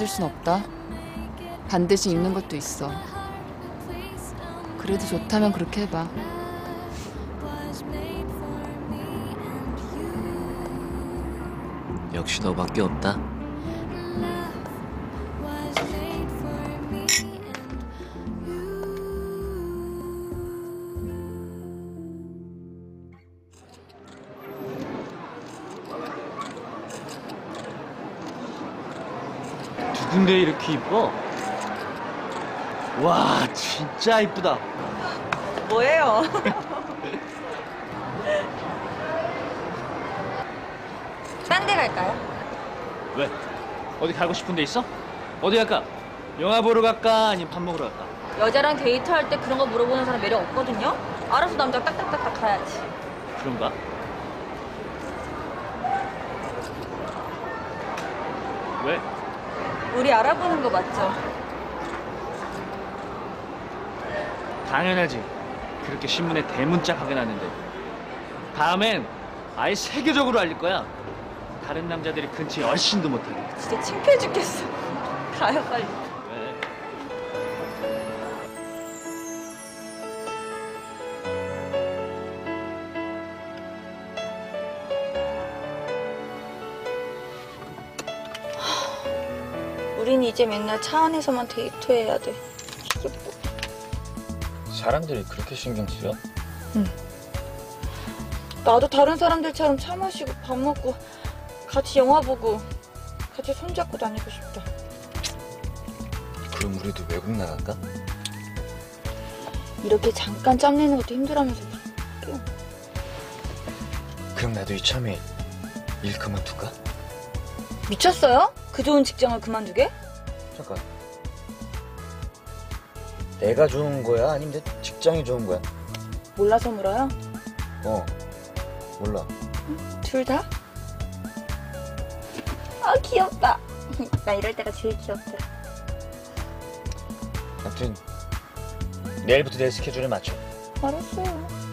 없을 순 없다. 반드시 있는 것도 있어. 그래도 좋다면 그렇게 해봐. 역시 너밖에 없다. 누군데 이렇게 이뻐? 와 진짜 이쁘다 뭐예요? 딴 데 갈까요? 왜? 어디 가고 싶은 데 있어? 어디 갈까? 영화 보러 갈까? 아니면 밥 먹으러 갈까? 여자랑 데이트할 때 그런 거 물어보는 사람 매력 없거든요? 알아서 남자 딱딱딱딱 가야지. 그런가? 왜? 우리 알아보는 거 맞죠? 당연하지 그렇게 신문에 대문짝하게 났는데 다음엔 아예 세계적으로 알릴 거야 다른 남자들이 근처에 얼씬도 못하게 진짜 창피해 죽겠어. 가요 빨리. 우린 이제 맨날 차 안에서만 데이트해야 돼. 이게 뭐? 사람들이 그렇게 신경 쓰여? 나도 다른 사람들처럼 차 마시고 밥 먹고 같이 영화 보고 같이 손잡고 다니고 싶다. 그럼 우리도 외국 나갈까? 이렇게 잠깐 짬 내는 것도 힘들어하면서 그럼 나도 이참에 일 그만둘까? 미쳤어요? 그 좋은 직장을 그만두게? 잠깐. 내가 좋은 거야? 아니면 내 직장이 좋은 거야? 몰라서 물어요? 어, 몰라. 둘 다? 아 귀엽다. 나 이럴 때가 제일 귀엽다. 아무튼 내일부터 내 스케줄에 맞춰. 알았어요.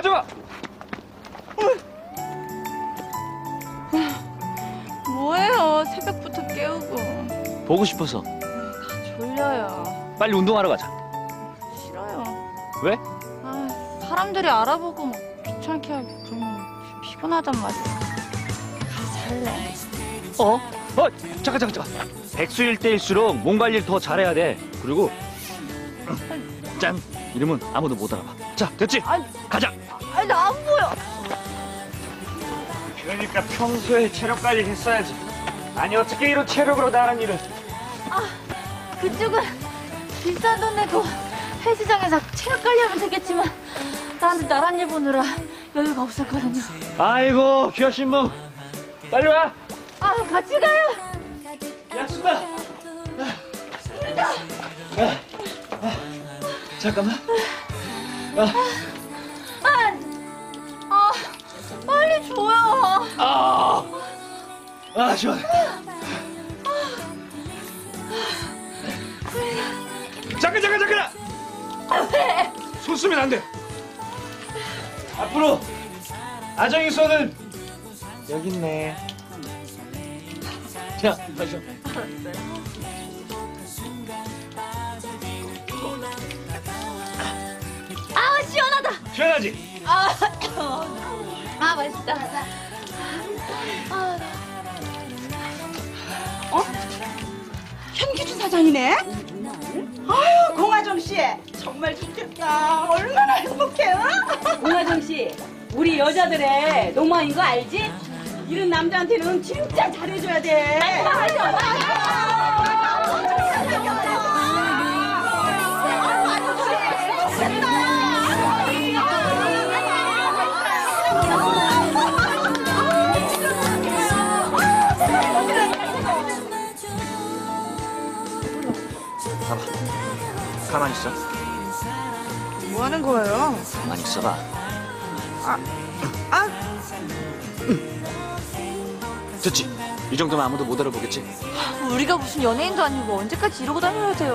아줌마! 뭐예요? 새벽부터 깨우고. 보고 싶어서 졸려요. 빨리 운동하러 가자 싫어요. 왜? 아, 사람들이 알아보고 막 귀찮게 하고 그러면 피곤하단 말이야. 가서 잘래. 어? 어? 잠깐 잠깐 잠깐 백수일 때일수록 몸 관리를 더 잘해야 돼 그리고 짠 이러면 아무도 못 알아봐 자 됐지? 아니. 가자 아니, 나 안 보여. 그러니까 평소에 체력 관리 했어야지 아니 어떻게 이런 체력으로 나란 일을 그쪽은 비싼 돈 내고 헬스장에서 체력 관리하면 되겠지만 나한테 나란 일 보느라 여유가 없었거든요. 아이고 귀하신 분 빨리 와 아, 같이 가요. 약수가 잠깐만. 아, 빨리 줘요. 아, 아 시원해 잠깐 잠깐 잠깐. 손 쓰면 안 돼. 앞으로 아정이 손은 여기 있네. 자 마셔 아, 시원하지? 아, 아 맛있다. 현기준 사장이네? 아유 공화정 씨 정말 좋겠다 얼마나 행복해 응? 공화정 씨, 우리 여자들의 로망인 거 알지? 이런 남자한테는 진짜 잘해줘야 돼 봐봐 가만히 있어 뭐 하는 거예요? 가만히 있어봐 아 됐지? 이 정도면 아무도 못 알아보겠지? 우리가 무슨 연예인도 아니고 언제까지 이러고 다녀야 돼요?